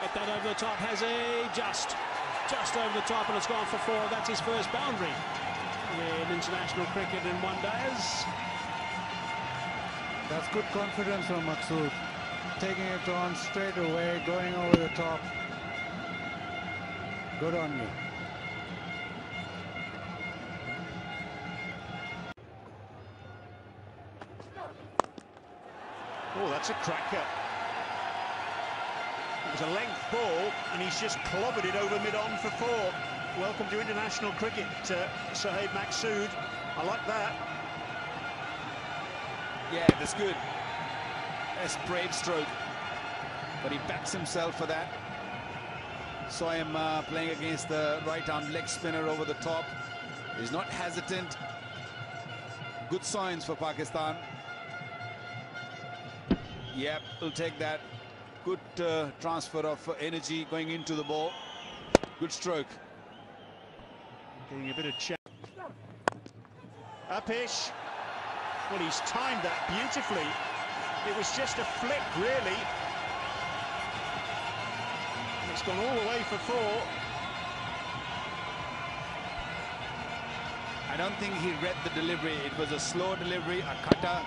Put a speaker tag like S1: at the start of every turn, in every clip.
S1: At that over the top has a just, just over the top, and it's gone for four. That's his first boundary in international cricket in one days.
S2: That's good confidence from Maqsood. Taking it on straight away, going over the top. Good on you.
S3: Oh, that's a cracker. It was a length ball, and he's just clobbered it over mid-on for four. Welcome to international cricket, uh, Shoaib Maqsood. I like that.
S4: Yeah, that's good. That's brave stroke. But he backs himself for that. Saw him uh, playing against the right-arm leg spinner over the top. He's not hesitant. Good signs for Pakistan. Yep, we'll take that. Good uh, transfer of energy going into the ball. Good stroke.
S3: Getting a bit of chat. Upish. Well, he's timed that beautifully. It was just a flick, really. It's gone all the way for four.
S4: I don't think he read the delivery. It was a slow delivery, a cutter.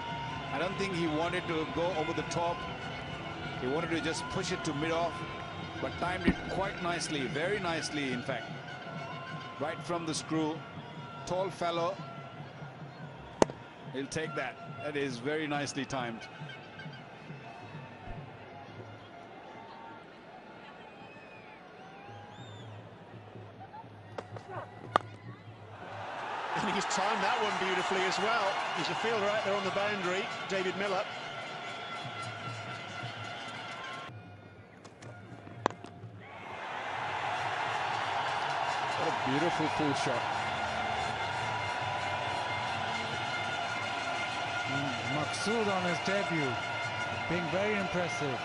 S4: I don't think he wanted to go over the top. He wanted to just push it to mid-off, but timed it quite nicely, very nicely, in fact. Right from the screw. Tall fellow. He'll take that. That is very nicely timed.
S3: And he's timed that one beautifully as well. He's a fielder out there on the boundary, David Miller.
S5: Beautiful full shot.
S2: Mm, Maqsood on his debut, being very impressive.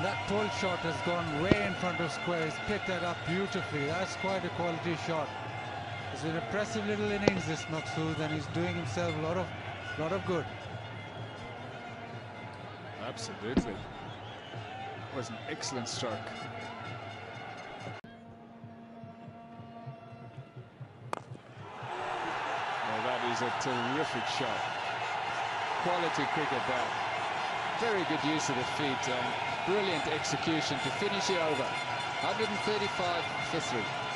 S2: That pull shot has gone way in front of square. He's picked that up beautifully. That's quite a quality shot. It's an impressive little innings, this Maqsood, and he's doing himself a lot of, lot of good.
S5: Absolutely. It Was an excellent stroke. Is a terrific shot. Quality cricket that. Very good use of the feet and brilliant execution to finish it over. 135 for three.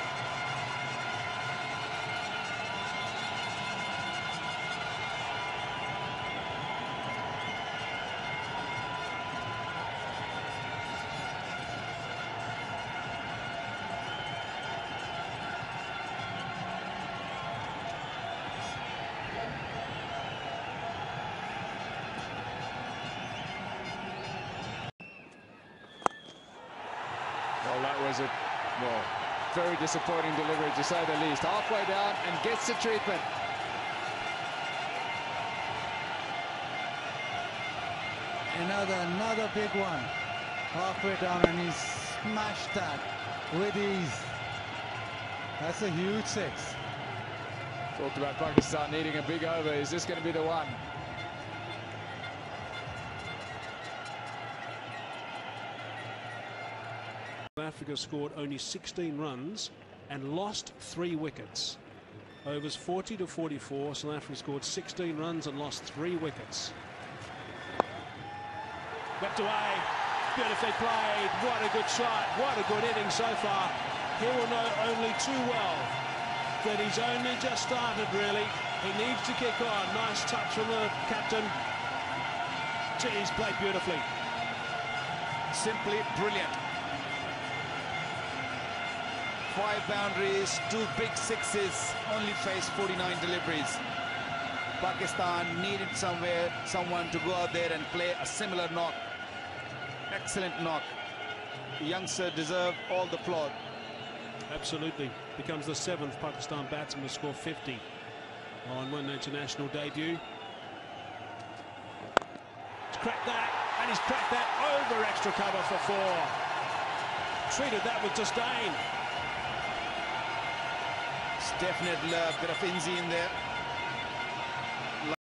S5: That was a well, very disappointing delivery to say the least. Halfway down and gets the treatment.
S2: Another, another big one. Halfway down and he smashed that with ease. That's a huge six.
S5: Talked about Pakistan needing a big over. Is this going to be the one?
S1: Africa scored only 16 runs and lost three wickets. Overs 40 to 44. South Africa scored 16 runs and lost three wickets. Whipped away. Beautifully played. What a good shot. What a good inning so far. He will know only too well that he's only just started, really. He needs to kick on. Nice touch from the captain. Geez, played beautifully.
S4: Simply brilliant. Five boundaries, two big sixes, only faced 49 deliveries. Pakistan needed somewhere, someone to go out there and play a similar knock. Excellent knock. The youngster deserved all the plaud.
S1: Absolutely. Becomes the seventh Pakistan batsman to score 50 on one international debut. He's cracked that, and he's cracked that over extra cover for four. Treated that with disdain.
S4: A uh, bit of Inzi in there.